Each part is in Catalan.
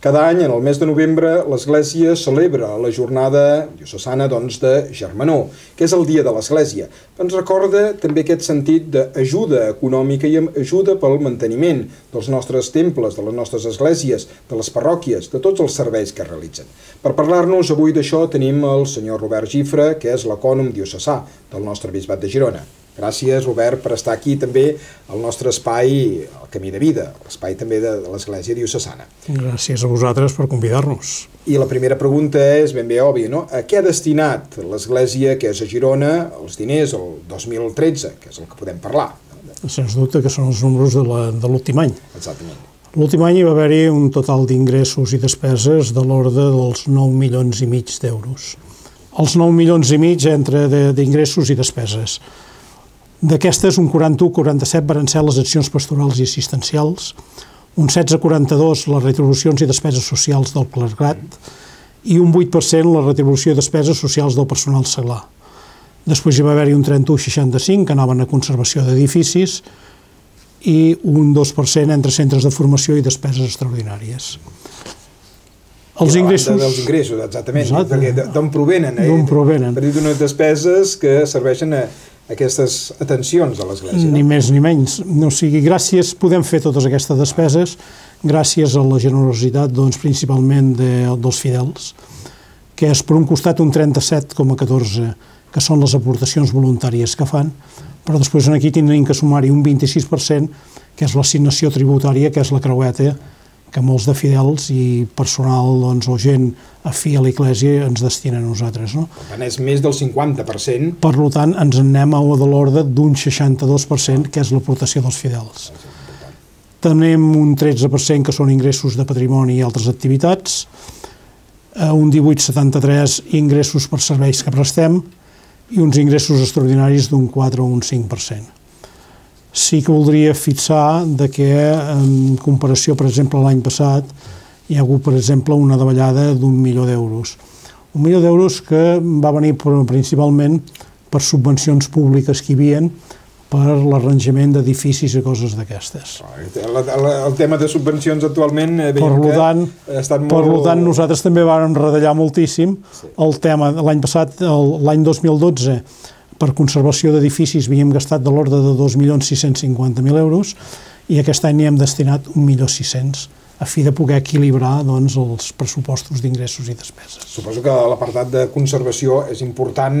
Cada any, en el mes de novembre, l'Església celebra la jornada diocesana doncs, de Germanó, que és el dia de l'Església. Ens recorda també aquest sentit d'ajuda econòmica i ajuda pel manteniment dels nostres temples, de les nostres esglésies, de les parròquies, de tots els serveis que realitzen. Per parlar-nos avui d'això tenim el senyor Robert Gifre, que és l'ecònom diocesà del nostre bisbat de Girona. Gràcies, Robert, per estar aquí també al nostre espai, el Camí de Vida, l'espai també de, de l'Església Diocesana. Gràcies a vosaltres per convidar-nos. I la primera pregunta és ben bé òbvia, no? A què ha destinat l'Església, que és a Girona, els diners el 2013, que és el que podem parlar? Sens dubte que són els números de l'últim any. Exactament. L'últim any hi va haver-hi un total d'ingressos i despeses de l'ordre dels 9 milions i mig d'euros. Els 9 milions i mig entre d'ingressos i despeses. D'aquestes, un 41-47 van ser les accions pastorals i assistencials, un 16-42 les retribucions i despeses socials del clergat i un 8% la retribució i despeses socials del personal seglar. Després hi va haver-hi un 31-65 que anaven a conservació d'edificis i un 2% entre centres de formació i despeses extraordinàries. Els ingressos... Dels ingressos, exactament, Exacte. perquè d'on provenen? Eh? D'on provenen? Per dir, d'unes despeses que serveixen a, aquestes atencions a l'Església. Ni més ni menys. O sigui, gràcies, podem fer totes aquestes despeses gràcies a la generositat, doncs, principalment de, dels fidels, que és per un costat un 37,14, que són les aportacions voluntàries que fan, però després aquí tindrem que sumar-hi un 26%, que és l'assignació tributària, que és la creueta, que molts de fidels i personal doncs, o gent afí a l'Eglésia ens destina a nosaltres. No? Per tant, és més del 50%. Per tant, ens en anem a de l'ordre d'un 62%, que és l'aportació dels fidels. Tenim un 13% que són ingressos de patrimoni i altres activitats, eh, un 18,73 ingressos per serveis que prestem i uns ingressos extraordinaris d'un 4 o un 5% sí que voldria fixar de que en comparació, per exemple, l'any passat, hi ha hagut, per exemple, una davallada d'un milió d'euros. Un milió d'euros que va venir principalment per subvencions públiques que hi havia per l'arranjament d'edificis i coses d'aquestes. El, el, el tema de subvencions actualment eh, per tant, ha estat molt... Per tant, nosaltres també vam redallar moltíssim sí. el tema. L'any passat, l'any 2012, per conservació d'edificis havíem gastat de l'ordre de 2.650.000 euros i aquest any hi hem destinat 1.600.000 a fi de poder equilibrar doncs, els pressupostos d'ingressos i despeses. Suposo que l'apartat de conservació és important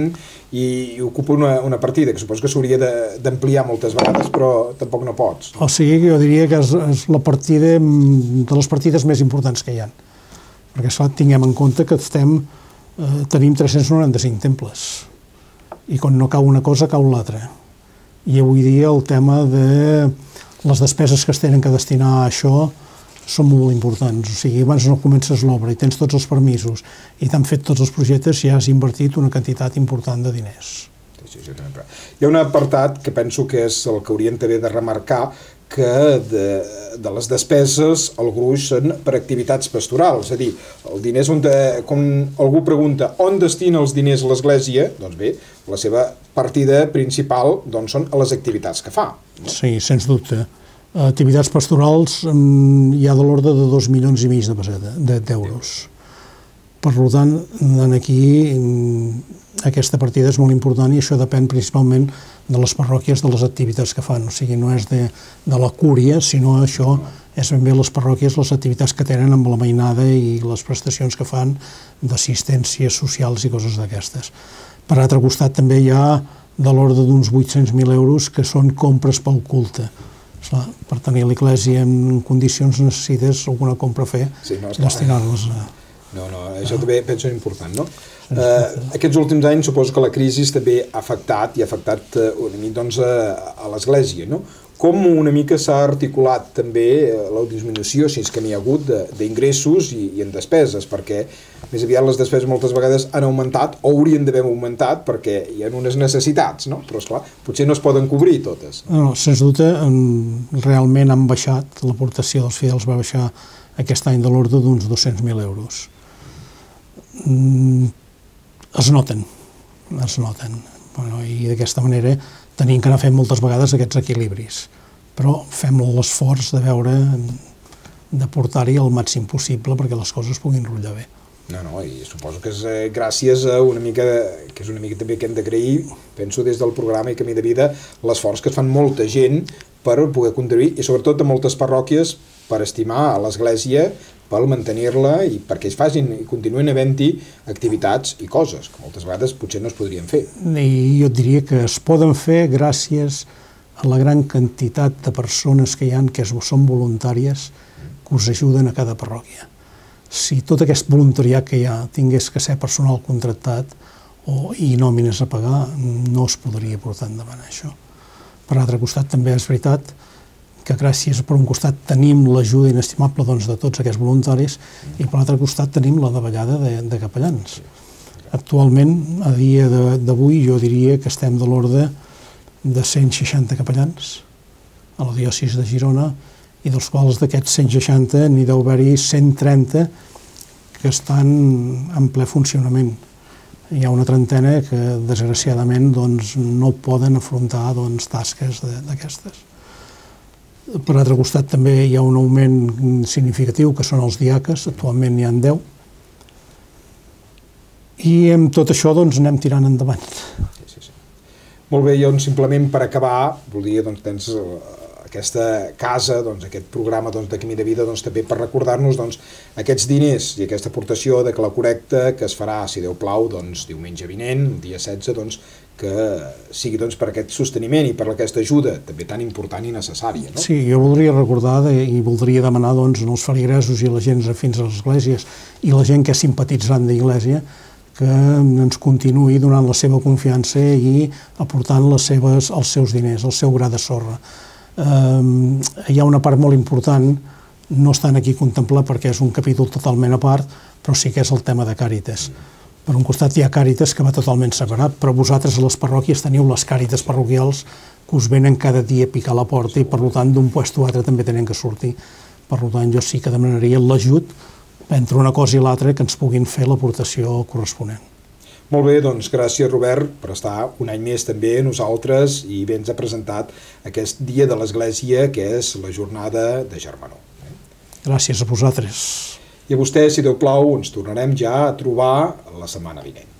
i, i ocupa una, una partida que suposo que s'hauria d'ampliar moltes vegades, però tampoc no pots. O sigui, jo diria que és, és la partida de les partides més importants que hi ha. Perquè, esclar, tinguem en compte que estem, eh, tenim 395 temples i quan no cau una cosa cau l'altra. I avui dia el tema de les despeses que es tenen que destinar a això són molt importants. O sigui, abans no comences l'obra i tens tots els permisos i t'han fet tots els projectes i has invertit una quantitat important de diners. Hi ha un apartat que penso que és el que haurien també de remarcar, que de, de les despeses el gruix són per activitats pastorals, és a dir, el diners on de, com algú pregunta on destina els diners l'Església, doncs bé, la seva partida principal doncs, són a les activitats que fa. No? Sí, sens dubte. Activitats pastorals mm, hi ha de l'ordre de dos milions i mig de d'euros. Per tant, aquí aquesta partida és molt important i això depèn principalment de les parròquies, de les activitats que fan. O sigui, no és de, de la cúria, sinó això és ben bé les parròquies, les activitats que tenen amb la mainada i les prestacions que fan d'assistències socials i coses d'aquestes. Per altre costat, també hi ha de l'ordre d'uns 800.000 euros que són compres pel culte. Per tenir l'Eglésia en condicions necessites alguna compra a fer, sí, no, destinar-les a... No, no, això també penso important, no? Eh, aquests últims anys suposo que la crisi també ha afectat i ha afectat eh, una mica doncs, a, a l'Església, no? Com una mica s'ha articulat també eh, la disminució, si és que n'hi ha hagut, d'ingressos i, i en despeses, perquè més aviat les despeses moltes vegades han augmentat o haurien d'haver augmentat perquè hi ha unes necessitats, no? Però, esclar, potser no es poden cobrir totes. No, sens dubte, realment han baixat, l'aportació dels fidels va baixar aquest any de l'ordre d'uns 200.000 euros. Mm, es noten, es noten. Bueno, I d'aquesta manera tenim que anar fent moltes vegades aquests equilibris. Però fem l'esforç de veure de portar-hi el màxim possible perquè les coses puguin rotllar bé. No, no, i suposo que és eh, gràcies a una mica, que és una mica també que hem d'agrair, penso des del programa i Camí de Vida, l'esforç que es fan molta gent per poder contribuir, i sobretot de moltes parròquies, per estimar a l'Església, per mantenir-la i perquè es facin i continuen havent-hi activitats i coses que moltes vegades potser no es podrien fer. I jo diria que es poden fer gràcies a la gran quantitat de persones que hi han que són voluntàries que us ajuden a cada parròquia si tot aquest voluntariat que hi ha tingués que ser personal contractat o, i nòmines a pagar, no es podria portar endavant això. Per l'altre costat, també és veritat que gràcies, per un costat, tenim l'ajuda inestimable doncs, de tots aquests voluntaris i per l'altre costat tenim la davallada de, de capellans. Actualment, a dia d'avui, jo diria que estem de l'ordre de 160 capellans a la diòcesi de Girona i dels quals d'aquests 160 n'hi deu haver-hi 130 que estan en ple funcionament. Hi ha una trentena que, desgraciadament, doncs, no poden afrontar doncs, tasques d'aquestes. Per altre costat, també hi ha un augment significatiu, que són els diaques, actualment n'hi ha 10, i amb tot això doncs, anem tirant endavant. Sí, sí, sí. Molt bé, jo simplement per acabar, volia, doncs, tens aquesta casa, doncs, aquest programa doncs, de Camí de Vida, doncs, també per recordar-nos doncs, aquests diners i aquesta aportació de la correcta que es farà, si Déu plau, doncs, diumenge vinent, dia 16, doncs, que sigui doncs, per aquest sosteniment i per aquesta ajuda també tan important i necessària. No? Sí, jo voldria recordar de, i voldria demanar doncs, als feligresos i la gent fins a les esglésies i la gent que és simpatitzant d'Iglésia que ens continuï donant la seva confiança i aportant les seves, els seus diners, el seu gra de sorra eh, hi ha una part molt important, no estan aquí contemplat perquè és un capítol totalment a part, però sí que és el tema de Càritas. Per un costat hi ha Càritas que va totalment separat, però vosaltres a les parròquies teniu les Càritas parroquials que us venen cada dia a picar la porta i per tant d'un puesto a altre també tenen que sortir. Per tant jo sí que demanaria l'ajut entre una cosa i l'altra que ens puguin fer l'aportació corresponent. Molt bé, doncs gràcies Robert per estar un any més també nosaltres i bé ens ha presentat aquest dia de l'Església que és la jornada de Germanó. Gràcies a vosaltres. I a vostè, si Déu plau, ens tornarem ja a trobar la setmana vinent.